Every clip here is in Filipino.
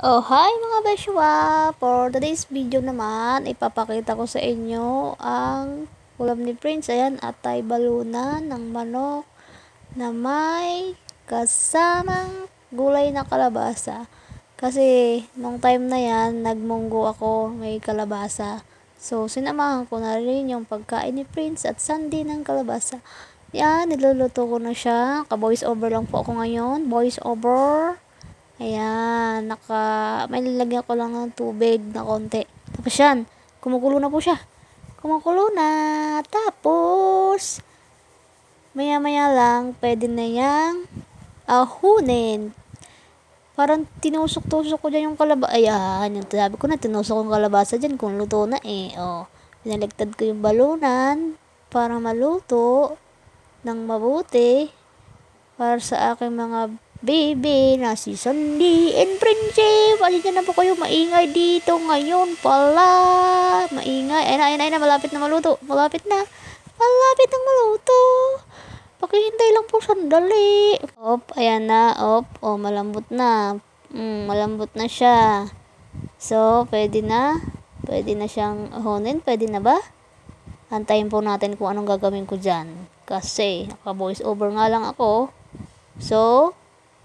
Oh, hi mga Beshwa! For today's video naman, ipapakita ko sa inyo ang ulam ni Prince. Ayan, atay balunan ng manok na may kasamang gulay na kalabasa. Kasi, nung time na yan, nagmunggo ako, may kalabasa. So, sinamahan ko na rin yung pagkain ni Prince at Sandy ng kalabasa. Yan, niluluto ko na siya. Ka-voice over lang po ako ngayon. Voice over. Ayan, naka, may lalagyan ko lang ng tubig na konti. Tapos yan, kumukulo na po siya. Kumukulo na. Tapos, maya-maya lang, pwede na yang ahunin. Parang tinusok-tusok ko dyan yung kalabasa. Ayan, yung sabi ko na, tinusok yung kalabasa dyan kung luto na eh. O, pinaligtad ko yung balunan para maluto ng mabuti para sa aking mga baby na si Sandy and Princey. Pasensya na po kayo, maingay dito ngayon pala. Maingay. Ayun na, ayun na, ayun malapit na maluto. Malapit na. Malapit na maluto. Pakihintay lang po sandali. Op, ayan na, op. O, malambot na. Mm, malambot na siya. So, pwede na. Pwede na siyang ahonin. Pwede na ba? Antayin po natin kung anong gagawin ko dyan. Kasi, naka-voice over nga lang ako. So,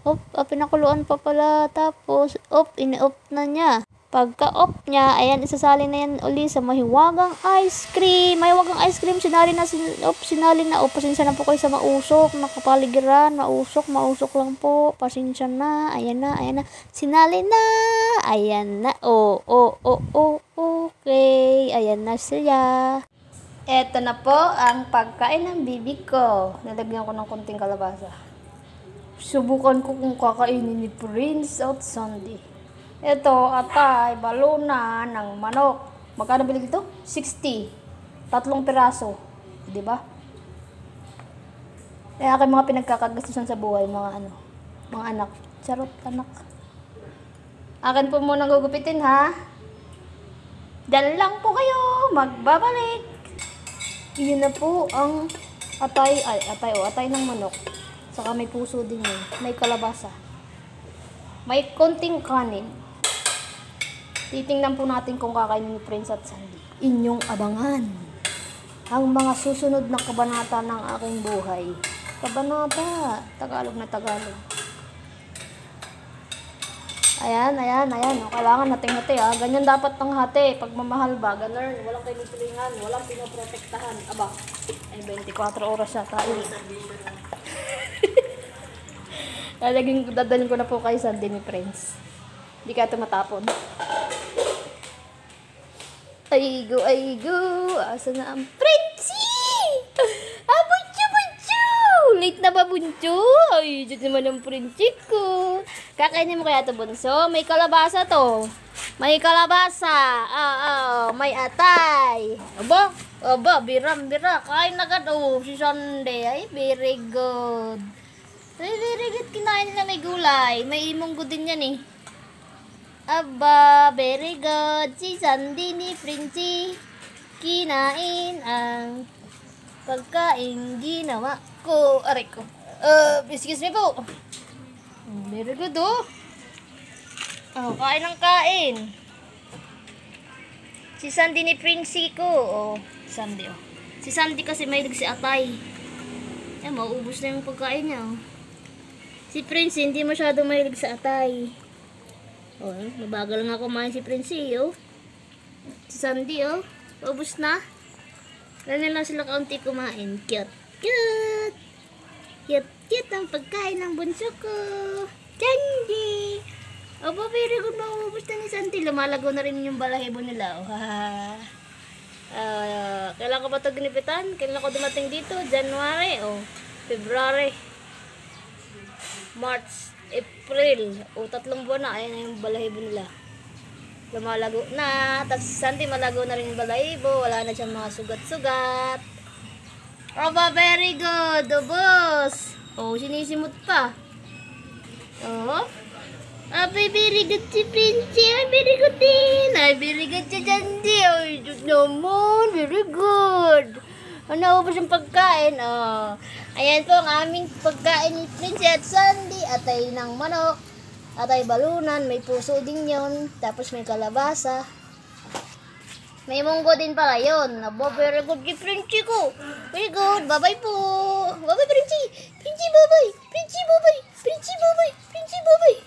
op, ah, pinakuluan pa pala. Tapos, op, ini-op na niya. Pagka-op niya, ayan, isasali na yan uli sa mahiwagang ice cream. Mahiwagang ice cream, sinali na, sin, op, sinali na. Op, pasensya na po kayo sa mausok, nakapaligiran, mausok, mausok lang po. Pasensya na, ayan na, ayan na. Sinali na, ayan na. Oh, oh, oh, oh, okay. Ayan na siya. Eto na po ang pagkain ng bibi ko. Nalagyan ko ng konting kalabasa. Subukan ko kung kakainin ni Prince at Sandy. Ito, atay, baluna ng manok. Magkano bilig ito? 60. Tatlong piraso. Di ba? Kaya aking mga pinagkakagastusan sa buhay, mga ano, mga anak. Charot, anak. Akin po muna gugupitin, ha? Dyan lang po kayo. Magbabalik. Iyon na po ang atay, ay, atay, o, atay ng manok. Saka may puso din yun. May kalabasa. May konting kanin. Titingnan po natin kung kakainin ni Prince at Sandy. Inyong abangan. Ang mga susunod na kabanata ng aking buhay. Kabanata. Tagalog na Tagalog. Ayan, ayan, ayan. O, kailangan nating-hati ah. Ganyan dapat ng hati. Pagmamahal ba? Ganun. Walang kinutulingan. Walang pinoprotektahan. Aba, ay 24 oras siya tayo. Lalaging, dadalhin ko na po kay Sandy ni Prince. Hindi ka ito matapon. Aigo, aigo. Asa na ang Princey? Ah, buncho. Late na ba, buncho? Ay, dyan naman ang Princey ko. Kakainin mo kaya ito, bunso? May kalabasa to. May kalabasa. Ah, ah, may atay. Aba, aba, biram, bira. Kain agad. Oh, si Sunday. Ay, very good. Ay, very good. Kinain nila may gulay. May imonggo din yan eh. Aba, very good. Si Sandy ni Princey. Kinain ang pagkain ginawa ko. Aray ko. Uh, excuse me po. Very good oh. Oh, kain ng kain. Si Sandy ni Princey ko. Oh, Sandy oh. Si Sandy kasi may si atay. Yan, mauubos na yung pagkain niya oh. Si Prince hindi masyado mahilig sa atay. Oh, mabagal nga kumain si Prince oh. Si Sandy oh. Ubus na. Ganyan lang sila kaunti kumain. Cute. Cute. Cute, cute ang pagkain ng bunso ko. Sandy. Opo, very good. Maubos na ni Sandy. Lumalago na rin yung balahibo nila. Oh, ha. Uh, kailan ko ba ito ginipitan? Kailan ko dumating dito? January o February. March, April. O tatlong buwan na. Ayan na yung balahibo nila. Lumalago na. Tapos Sandy malago na rin yung balahibo. Wala na siyang mga sugat-sugat. Oba, very good. O, boss. O, sinisimot pa. Oh. Abay, very good si Princey. Ay, very good din. Ay, very good si Jandy. Ay, naman. Very good. Oh, naubos yung pagkain. Oh. Ayan po ang aming pagkain ni Princess Sandy. Atay ng manok. Atay balunan. May puso din yon Tapos may kalabasa. May munggo din pala yun. Abo, very good kay Princey ko. Very good. Bye-bye po. Bye-bye, Princey. Princey, bye-bye. Princey, bye-bye. Princey, bye-bye. Princey, bye-bye.